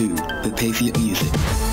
to the Payfield Music.